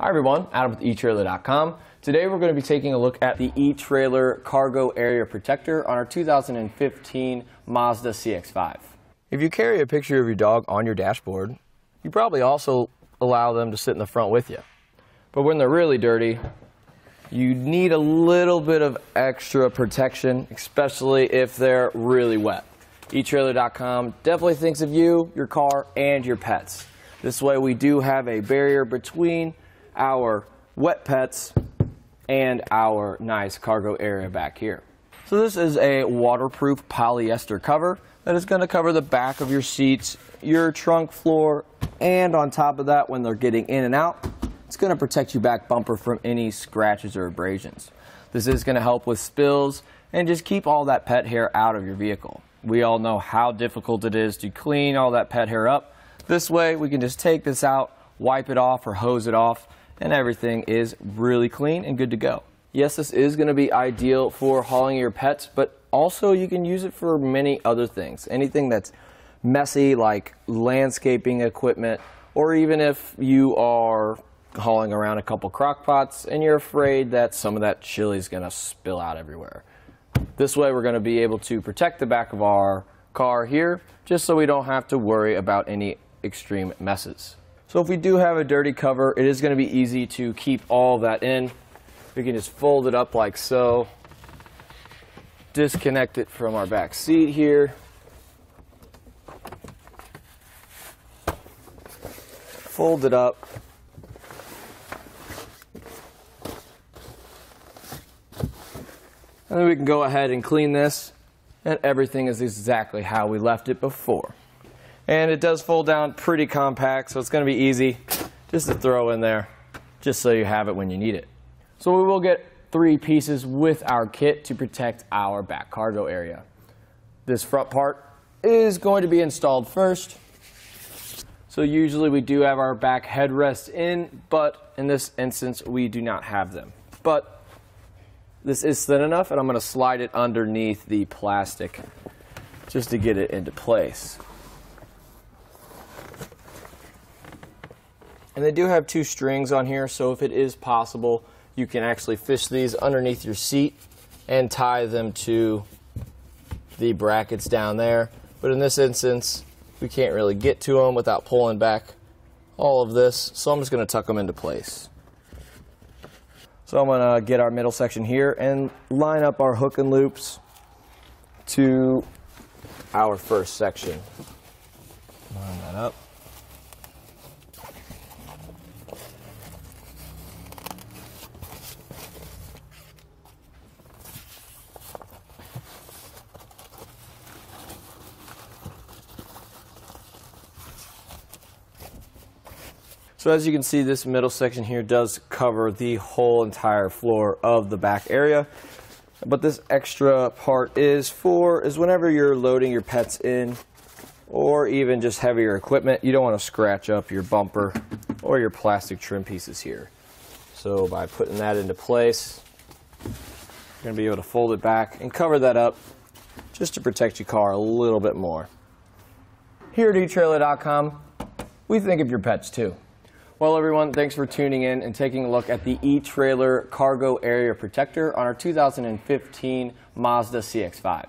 Hi everyone, Adam with eTrailer.com. Today we're going to be taking a look at the eTrailer Cargo Area Protector on our 2015 Mazda CX-5. If you carry a picture of your dog on your dashboard, you probably also allow them to sit in the front with you. But when they're really dirty, you need a little bit of extra protection, especially if they're really wet. eTrailer.com definitely thinks of you, your car, and your pets. This way we do have a barrier between our wet pets and our nice cargo area back here. So this is a waterproof polyester cover that is going to cover the back of your seats, your trunk floor, and on top of that when they're getting in and out, it's going to protect your back bumper from any scratches or abrasions. This is going to help with spills and just keep all that pet hair out of your vehicle. We all know how difficult it is to clean all that pet hair up. This way we can just take this out, wipe it off or hose it off, and everything is really clean and good to go. Yes, this is going to be ideal for hauling your pets, but also you can use it for many other things. Anything that's messy like landscaping equipment, or even if you are hauling around a couple crock pots and you're afraid that some of that chili is going to spill out everywhere. This way we're going to be able to protect the back of our car here just so we don't have to worry about any extreme messes. So if we do have a dirty cover, it is going to be easy to keep all that in. We can just fold it up like so, disconnect it from our back seat here. Fold it up. And then we can go ahead and clean this and everything is exactly how we left it before. And it does fold down pretty compact, so it's going to be easy just to throw in there, just so you have it when you need it. So we will get three pieces with our kit to protect our back cargo area. This front part is going to be installed first. So usually we do have our back headrests in, but in this instance we do not have them. But this is thin enough and I'm going to slide it underneath the plastic just to get it into place. And they do have two strings on here, so if it is possible, you can actually fish these underneath your seat and tie them to the brackets down there. But in this instance, we can't really get to them without pulling back all of this, so I'm just going to tuck them into place. So I'm going to get our middle section here and line up our hook and loops to our first section. Line that up. So as you can see, this middle section here does cover the whole entire floor of the back area. But this extra part is for, is whenever you're loading your pets in, or even just heavier equipment, you don't want to scratch up your bumper or your plastic trim pieces here. So by putting that into place, you're going to be able to fold it back and cover that up just to protect your car a little bit more. Here at eTrailer.com, we think of your pets too. Well, everyone, thanks for tuning in and taking a look at the e-trailer Cargo Area Protector on our 2015 Mazda CX-5.